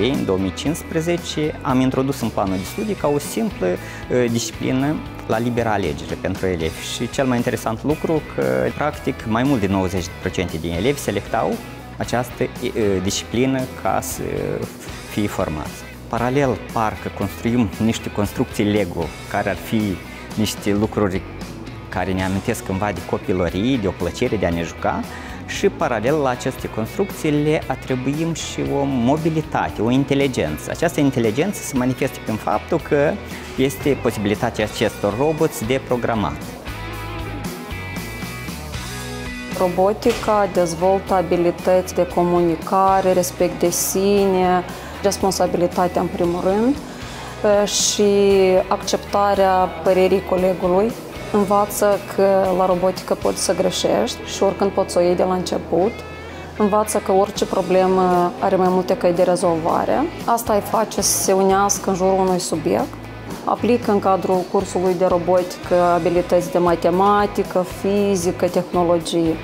ei, în 2015, am introdus în planul de studii ca o simplă disciplină la libera alegere pentru elevi. Și cel mai interesant lucru că, practic, mai mult de 90% din elevi selectau această disciplină ca să fie formați. Paralel, parcă construim niște construcții Lego, care ar fi niște lucruri care ne amintesc cândva de copilărie, de o plăcere de a ne juca, și paralel la aceste construcții le atribuim și o mobilitate, o inteligență. Această inteligență se manifestă prin faptul că este posibilitatea acestor roboți de programat. Robotica dezvoltă abilități de comunicare, respect de sine, responsabilitatea în primul rând și acceptarea părerii colegului. Învață că la robotică poți să greșești și oricând poți să o iei de la început. Învață că orice problemă are mai multe căi de rezolvare. Asta îi face să se unească în jurul unui subiect. Aplică în cadrul cursului de robotică abilități de matematică, fizică, tehnologie.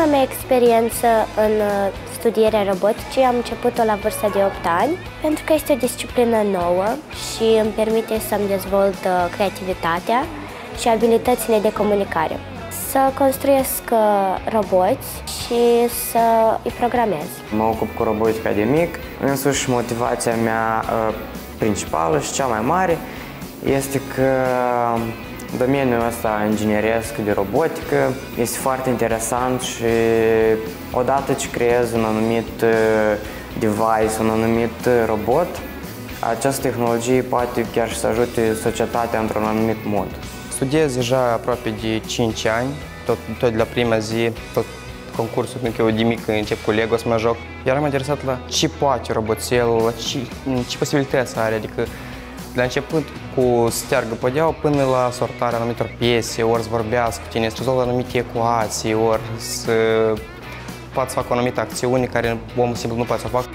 Prima mea experiență în uh, studierea roboticii am început-o la vârsta de 8 ani, pentru că este o disciplină nouă și îmi permite să-mi dezvolt uh, creativitatea și abilitățile de comunicare. Să construiesc uh, roboți și să îi programez. Mă ocup cu robotica de mic, însuși motivația mea principală și cea mai mare este că Domeniul ăsta ingineresc de robotică este foarte interesant și odată ce creezi un anumit uh, device, un anumit uh, robot, această tehnologie poate chiar să ajute societatea într-un anumit mod. Studiez deja aproape de 5 ani, tot, tot de la prima zi, tot concursul, pentru că eu de mic încep cu Lego să mă joc. Iar am interesat la ce poate roboțelul, la ce, ce posibilități are, adică de la început cu steargă podeaua până la sortarea anumitor piese, ori să vorbească cu tine, să rezolvă anumite ecuații, ori să poată să facă o anumită acțiune care omul simplu nu poate să facă.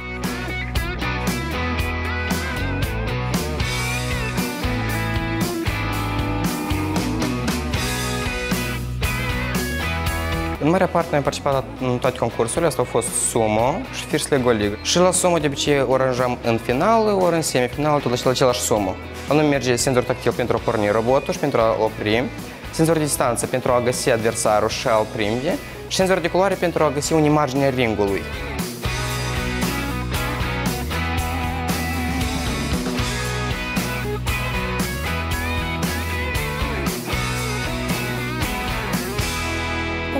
În marea parte am participat în toate concursurile, asta au fost sumo și First Lego League. Și la sumo de obicei ori aranjam în final, ori în semifinal, tot la același sumo. Anume merge senzor tactil pentru a porni robotul și pentru a opri, senzor de distanță pentru a găsi adversarul și a-l prinde și senzor de culoare pentru a găsi o imagine a ringului.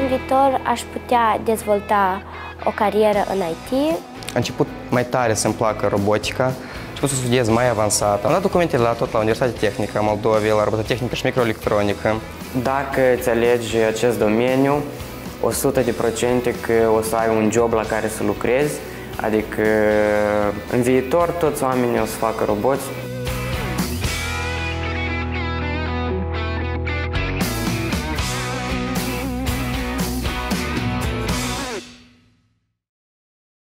În viitor aș putea dezvolta o carieră în IT. A început mai tare să-mi placă robotica, început să studiez mai avansat. Am dat documente la tot la Universitatea Tehnică Moldova, la robototehnică și microelectronică. Dacă îți alegi acest domeniu, 100 de procente că o să ai un job la care să lucrezi, adică în viitor toți oamenii o să facă roboți.